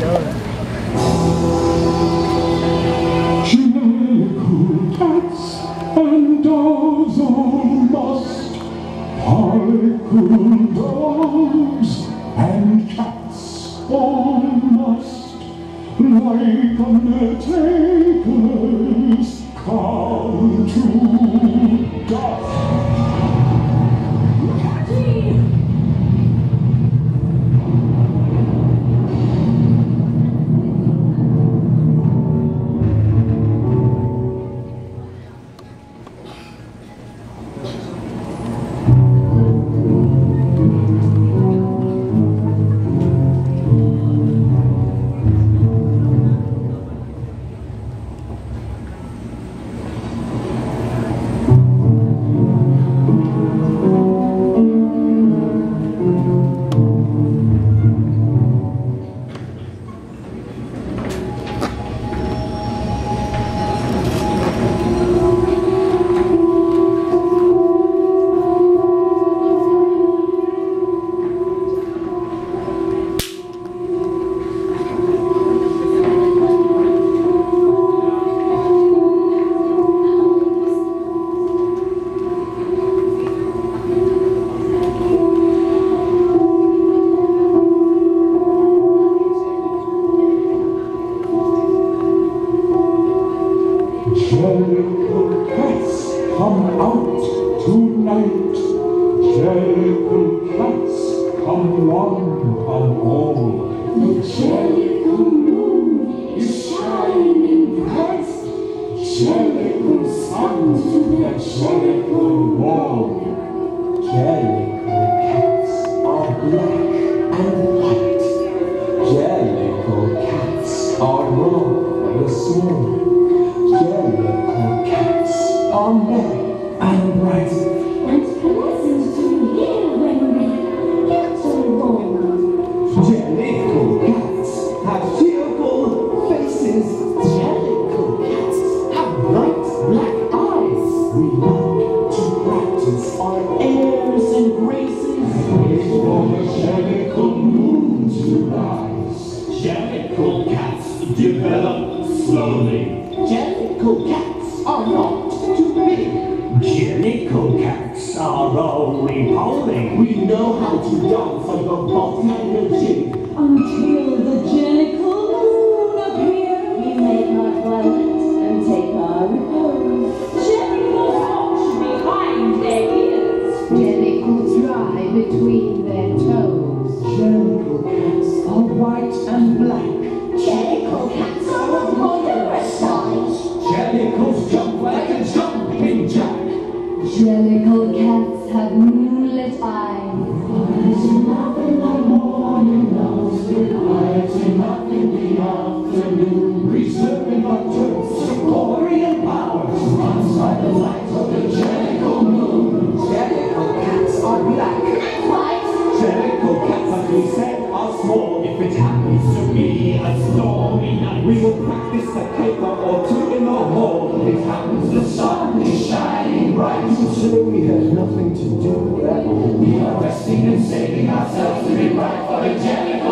得。cats and dogs on must. Dogs and cats all must. Like undertakers come to Jellicle cats come out tonight. Jellicle cats come one and all. The Jellicle moon is shining bright. Jellicle sun to the Jellicle wall. Jellicle know how to dance like a bot and a jig. Until the Jellicle moon appears. We make our toilet and take our repose. Jellicles watch behind their ears. Jellicles dry between their toes. Jellicle cats are white and black. Jellicle cats are of moderate size. Jellicles jump like a jumping jack. Jellicle cats have saving ourselves to be right for the